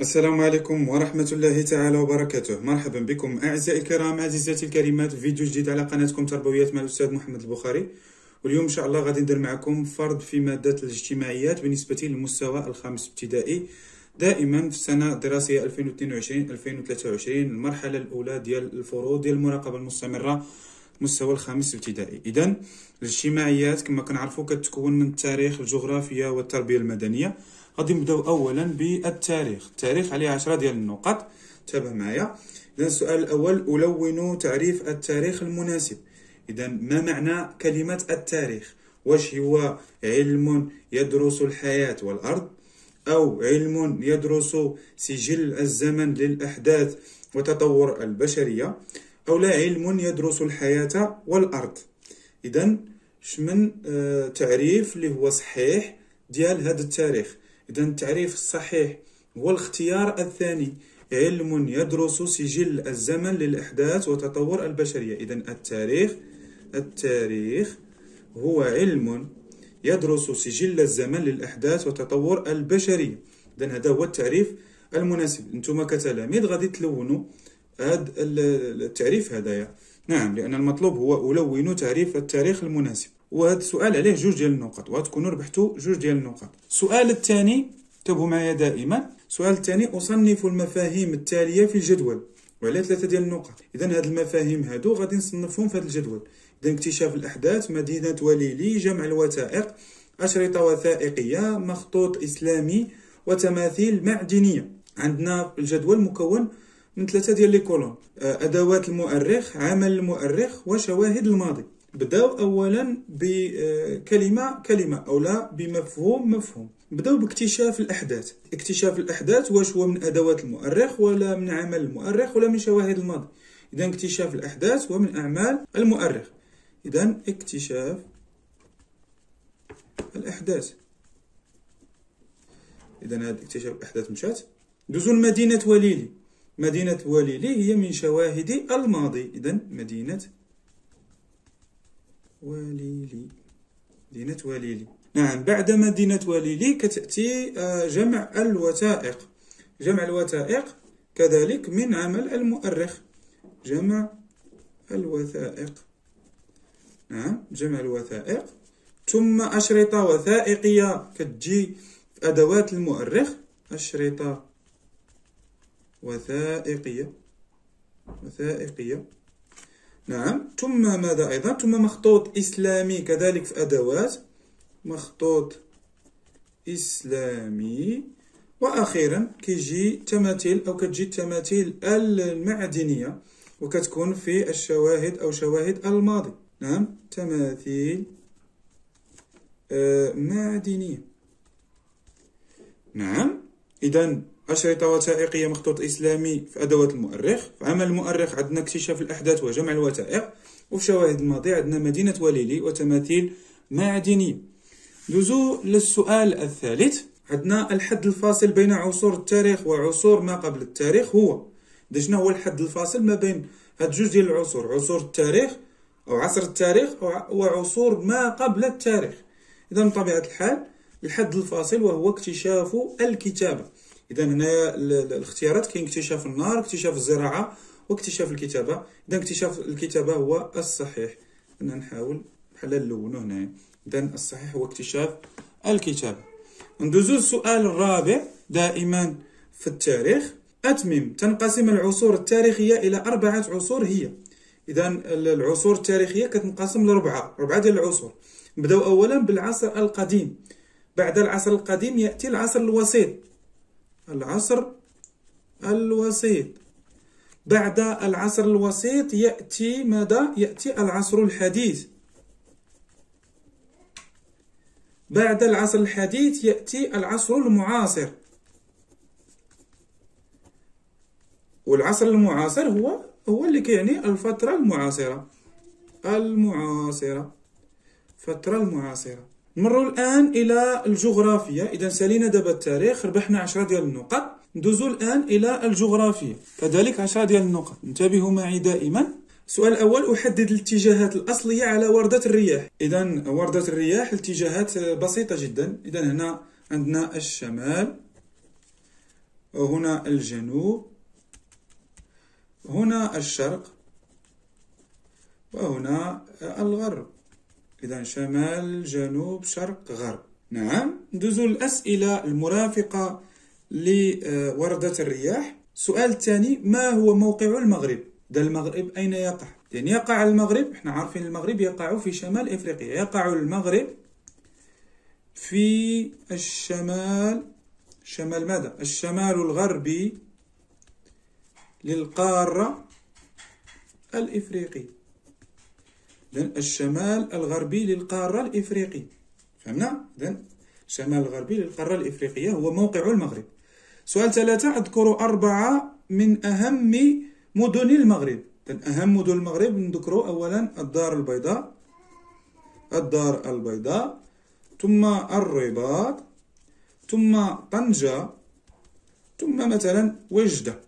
السلام عليكم ورحمة الله تعالى وبركاته. مرحبا بكم أعزائي الكرام عزيزاتي الكريمات. فيديو جديد على قناتكم تربويات مع الأستاذ محمد البخاري. واليوم إن شاء الله غادي ندير معكم فرض في مادة الاجتماعيات بالنسبة للمستوى الخامس ابتدائي. دائما في السنة الدراسية 2022-2023 المرحلة الأولى ديال الفروض ديال المراقبة المستمرة. المستوى الخامس ابتدائي إذا الاجتماعيات كما كنعرفوا كتكون من التاريخ الجغرافيا والتربية المدنية. غادي نبداو اولا بالتاريخ. التاريخ عليه 10 ديال النقط تابع معايا. اذا السؤال الأول ألون تعريف التاريخ المناسب. اذا ما معنى كلمة التاريخ؟ واش هو علم يدرس الحياة والأرض؟ أو علم يدرس سجل الزمن للأحداث وتطور البشرية؟ أو لا علم يدرس الحياة والأرض. اذا شمن آه تعريف اللي هو صحيح ديال هذا التاريخ. إذا التعريف الصحيح هو الاختيار الثاني. علم يدرس سجل الزمن للأحداث وتطور البشرية. إذا التاريخ التاريخ هو علم يدرس سجل الزمن للأحداث وتطور البشرية. إذا هذا هو التعريف المناسب. أنتم كتلاميذ غادي تلونوا هذا التعريف هذايا نعم لأن المطلوب هو ألون تعريف التاريخ المناسب. وهذا السؤال عليه جوج ديال النقط وغتكونوا ربحتوا جوج ديال النقط السؤال الثاني انتبهوا معايا دائما. السؤال الثاني أصنف المفاهيم التالية في الجدول. وعلى ثلاثة ديال النقط اذا هاد المفاهيم هادو غادي نصنفهم في هذا الجدول. إذا اكتشاف الأحداث مدينة وليلي جمع الوثائق أشرطة وثائقية مخطوط إسلامي وتماثيل معدنية. عندنا الجدول مكون من ثلاثة ديال لي كولون. أدوات المؤرخ عمل المؤرخ وشواهد الماضي. بداو اولا بكلمه كلمة أو لا بمفهوم مفهوم. بداو باكتشاف الأحداث. اكتشاف الأحداث واش هو من أدوات المؤرخ ولا من عمل المؤرخ ولا من شواهد الماضي. اذا اكتشاف الأحداث هو من أعمال المؤرخ. اذا اكتشاف الأحداث. اذا هذا اكتشاف الأحداث مشات. دوزو لمدينه وليلي. مدينة وليلي هي من شواهد الماضي؟ اذا مدينة وليلي. مدينة وليلي. نعم بعد مدينة وليلي كتأتي آه، جمع الوثائق. جمع الوثائق كذلك من عمل المؤرخ. جمع الوثائق. نعم جمع الوثائق. ثم أشرطة وثائقية. كتجي في أدوات المؤرخ أشرطة. وثائقية. وثائقية. نعم. ثم ماذا أيضا؟ ثم مخطوط إسلامي كذلك في أدوات. مخطوط إسلامي. وأخيرا كيجي تماثيل أو كتجي التماثيل المعدنية وكتكون في الشواهد أو شواهد الماضي. نعم. تماثيل آه، معدنية. نعم. إذا أشرطة وثائقية مخطوط إسلامي في أدوات المؤرخ. في عمل المؤرخ عندنا اكتشاف الأحداث وجمع الوثائق وفي شواهد الماضي عندنا مدينة وليلي وتماثيل معدنية ندوزو للسؤال الثالث. عندنا الحد الفاصل بين عصور التاريخ وعصور ما قبل التاريخ. هو شنو هو الحد الفاصل ما بين هاد جوج ديال العصور؟ عصور التاريخ أو عصر التاريخ وعصور ما قبل التاريخ. إذا بطبيعة الحال الحد الفاصل وهو اكتشاف الكتابة. اذا هنايا الاختيارات كاين اكتشاف النار اكتشاف الزراعة واكتشاف الكتابة. اذا اكتشاف الكتابة هو الصحيح. أنا نحاول بحال نلونو هنايا اذا الصحيح هو اكتشاف الكتابة. ندوزو السؤال الرابع دائما في التاريخ. أتمم. تنقسم العصور التاريخية إلى أربعة عصور هي. إذا العصور التاريخية كتنقسم لأربعة. أربعة ديال العصور. نبدأو أولا بالعصر القديم. بعد العصر القديم يأتي العصر الوسيط. العصر الوسيط. بعد العصر الوسيط يأتي ماذا؟ يأتي العصر الحديث. بعد العصر الحديث يأتي العصر المعاصر. والعصر المعاصر هو هو اللي كيعني الفترة المعاصرة. المعاصرة. فترة المعاصرة. نمروا الآن إلى الجغرافيا إذا سالينا دابا التاريخ ربحنا 10 ديال النقط. ندوزو الآن إلى الجغرافيا كذلك 10 ديال النقط. انتبهوا معي دائما. السؤال الأول أحدد الاتجاهات الأصلية على وردة الرياح. اذا وردة الرياح الاتجاهات بسيطة جدا. اذا هنا عندنا الشمال وهنا الجنوب هنا الشرق وهنا الغرب. إذا شمال جنوب شرق غرب. نعم. ندوزو الأسئلة المرافقة لوردة الرياح. السؤال الثاني ما هو موقع المغرب؟ ده المغرب أين يقع؟ يعني يقع المغرب إحنا عارفين المغرب يقع في شمال إفريقيا. يقع المغرب في الشمال شمال ماذا؟ الشمال الغربي للقارة الإفريقية. الشمال الغربي للقارة الإفريقية فهمنا؟ إذن الشمال الغربي للقارة الإفريقية هو موقع المغرب. سؤال ثلاثة أذكر أربعة من أهم مدن المغرب. أهم مدن المغرب نذكر أولا الدار البيضاء. الدار البيضاء ثم الرباط ثم طنجة ثم مثلا وجدة.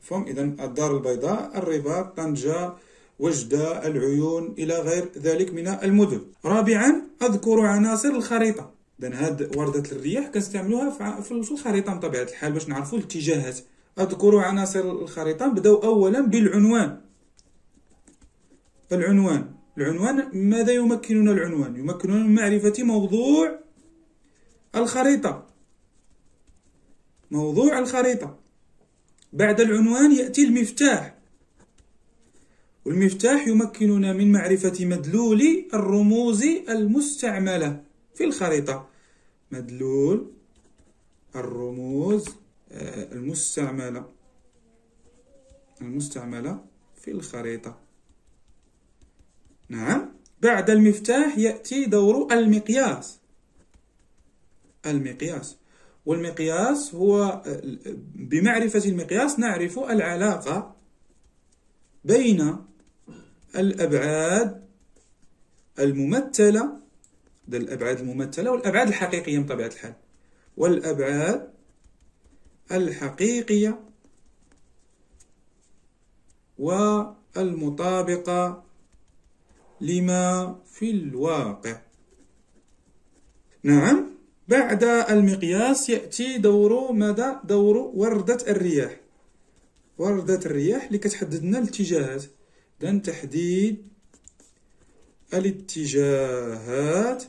فهم إذا الدار البيضاء الرباط طنجة وجدة العيون إلى غير ذلك من المدن رابعا أذكر عناصر الخريطة. إذا هاد وردة الرياح كنستعملوها في الخريطة بطبيعة الحال باش نعرفوا الاتجاهات. أذكر عناصر الخريطة بدأوا أولا بالعنوان. العنوان. العنوان ماذا يمكننا العنوان؟ يمكننا من معرفة موضوع الخريطة. موضوع الخريطة. بعد العنوان يأتي المفتاح. والمفتاح يمكننا من معرفة مدلول الرموز المستعملة في الخريطة. مدلول الرموز آه، المستعملة. المستعملة في الخريطة. نعم. بعد المفتاح يأتي دور المقياس. المقياس. والمقياس هو آه، بمعرفة المقياس نعرف العلاقة بين الأبعاد الممثلة ده الأبعاد الممثلة والأبعاد الحقيقية بطبيعة الحال. والأبعاد الحقيقية والمطابقة لما في الواقع. نعم بعد المقياس يأتي دور ماذا؟ دور وردة الرياح. وردة الرياح اللي كتحدد لنا الاتجاهات. إذن تحديد الاتجاهات.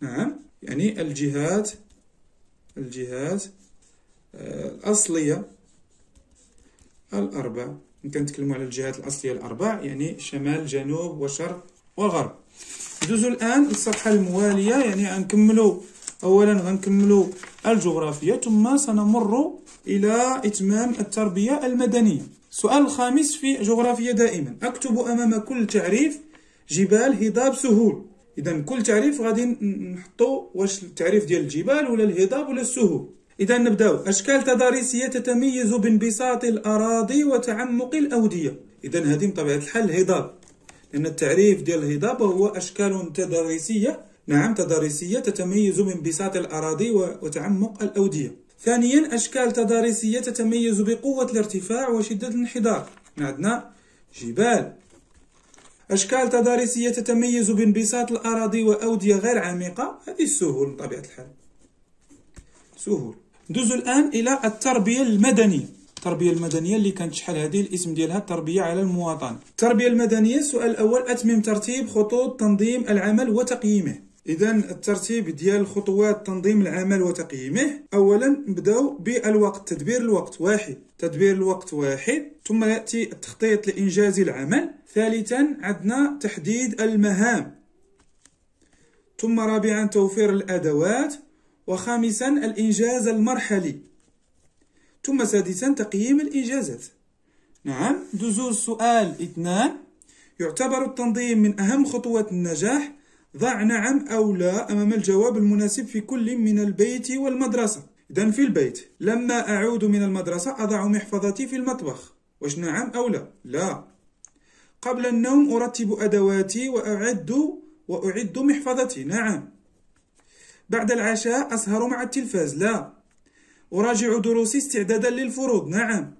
نعم يعني الجهات الجهات آه، الأصلية الأربع. كنتكلموا على الجهات الأصلية الأربع يعني شمال جنوب وشرق وغرب. ندوزو الآن للصفحة الموالية يعني غنكملوا أولا غنكملوا الجغرافية ثم سنمر إلى إتمام التربية المدنية. السؤال الخامس في جغرافيا دائما. أكتب أمام كل تعريف جبال هضاب سهول. إذا كل تعريف غادي نحطو واش التعريف ديال الجبال ولا الهضاب ولا السهول. إذا نبدأو. أشكال تضاريسية تتميز بانبساط الأراضي وتعمق الأودية. إذا هذه بطبيعة الحال الهضاب. لأن التعريف ديال الهضاب هو أشكال تضاريسية. نعم تضاريسية تتميز بانبساط الأراضي وتعمق الأودية. ثانيا أشكال تضاريسية تتميز بقوة الارتفاع وشدة الانحدار. عندنا جبال. أشكال تضاريسية تتميز بانبساط الأراضي وأودية غير عميقة. هذه السهول بطبيعة الحال. سهول. ندوزو الآن إلى التربية المدنية. التربية المدنية اللي كانت شحال هذه؟ الاسم ديالها التربية على المواطنة التربية المدنية السؤال الأول أتمم ترتيب خطوط تنظيم العمل وتقييمه. إذا الترتيب ديال خطوات تنظيم العمل وتقييمه أولا نبدأو بالوقت تدبير الوقت واحد. تدبير الوقت واحد ثم يأتي التخطيط لإنجاز العمل. ثالثا عندنا تحديد المهام. ثم رابعا توفير الأدوات. وخامسا الإنجاز المرحلي. ثم سادسا تقييم الإنجازات. نعم دزول سؤال اثنان. يعتبر التنظيم من أهم خطوات النجاح. ضع نعم أو لا أمام الجواب المناسب في كل من البيت والمدرسة. إذا في البيت. لما أعود من المدرسة أضع محفظتي في المطبخ. واش نعم أو لا؟ لا. قبل النوم أرتب أدواتي وأعد وأعد محفظتي. نعم. بعد العشاء أسهر مع التلفاز. لا. أراجع دروسي استعدادا للفروض. نعم.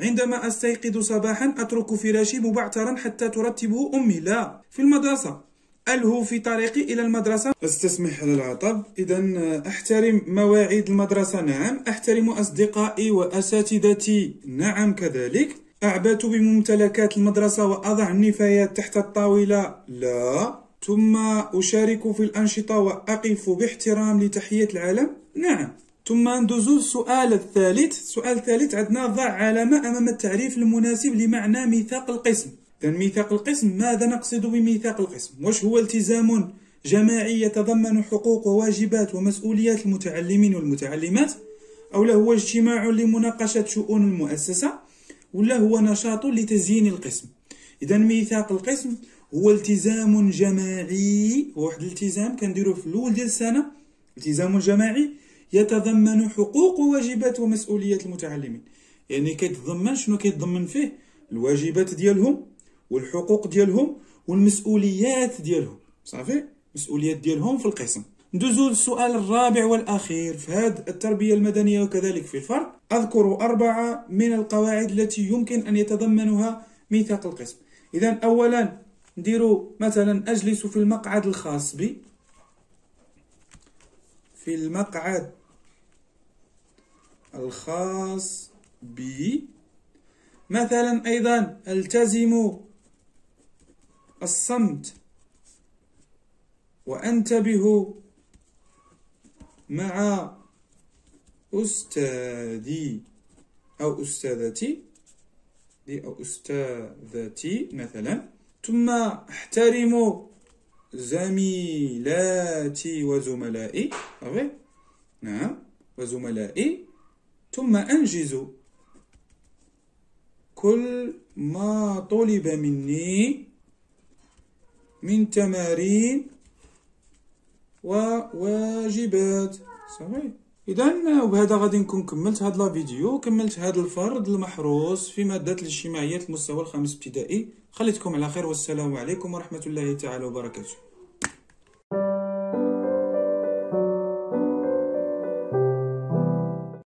عندما أستيقظ صباحا أترك فراشي مبعثرا حتى ترتبه أمي. لا. في المدرسة. ألهو في طريقي إلى المدرسة. أستسمح على العطب إذا أحترم مواعيد المدرسة. نعم أحترم أصدقائي وأساتذتي. نعم كذلك. أعبث بممتلكات المدرسة وأضع النفايات تحت الطاولة. لا. ثم أشارك في الأنشطة وأقف باحترام لتحية العالم. نعم. ثم ندوزو السؤال الثالث. السؤال الثالث عندنا ضع علامة أمام التعريف المناسب لمعنى ميثاق القسم. ميثاق القسم. ماذا نقصد بميثاق القسم؟ واش هو التزام جماعي يتضمن حقوق وواجبات ومسؤوليات المتعلمين والمتعلمات؟ أو لا هو اجتماع لمناقشة شؤون المؤسسة ولا هو نشاط لتزيين القسم؟ إذا ميثاق القسم هو التزام جماعي. واحد الالتزام كنديروه في الأول ديال السنة. التزام جماعي يتضمن حقوق وواجبات ومسؤوليات المتعلمين. يعني كيتضمن شنو كيتضمن فيه؟ الواجبات ديالهم والحقوق ديالهم والمسؤوليات ديالهم صافي؟ مسؤوليات ديالهم في القسم. ندوزو للسؤال الرابع والأخير في هذه التربية المدنية وكذلك في الفرق أذكر أربعة من القواعد التي يمكن أن يتضمنها ميثاق القسم. إذا أولا نديرو مثلا أجلس في المقعد الخاص بي. في المقعد الخاص بي. مثلا أيضا ألتزم الصمت وأنتبه مع أستاذي أو أستاذتي. أو أستاذتي مثلا. ثم أحترم زميلاتي وزملائي. نعم وزملائي. ثم أنجز. كل ما طلب مني من تمارين وواجبات. صحيح. اذا وبهذا غادي نكون كملت هذا لا فيديو كملت هذا الفرض المحروس في ماده الاجتماعيات المستوى الخامس ابتدائي. خليتكم على خير والسلام عليكم ورحمة الله تعالى وبركاته.